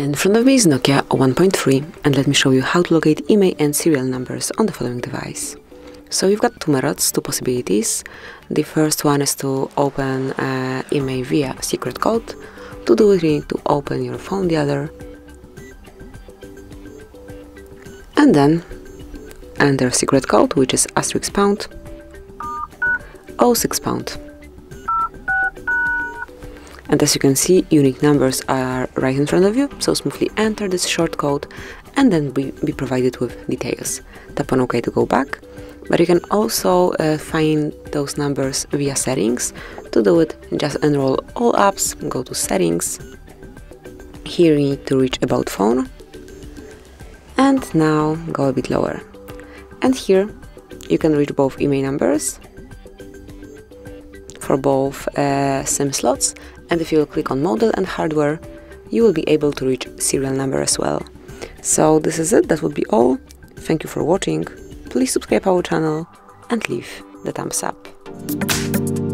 In front of me is Nokia 1.3 and let me show you how to locate IMEI and serial numbers on the following device. So you've got two methods, two possibilities. The first one is to open uh, IMEI via secret code. To do it you need to open your phone the other and then enter secret code which is asterisk pound 06 pound. And as you can see unique numbers are right in front of you so smoothly enter this short code and then be, be provided with details. Tap on ok to go back but you can also uh, find those numbers via settings. To do it just enroll all apps go to settings. Here you need to reach about phone. And now go a bit lower and here you can reach both IMEI numbers for both uh, SIM slots and if you click on model and hardware you will be able to reach serial number as well. So this is it, that would be all. Thank you for watching, please subscribe our channel and leave the thumbs up.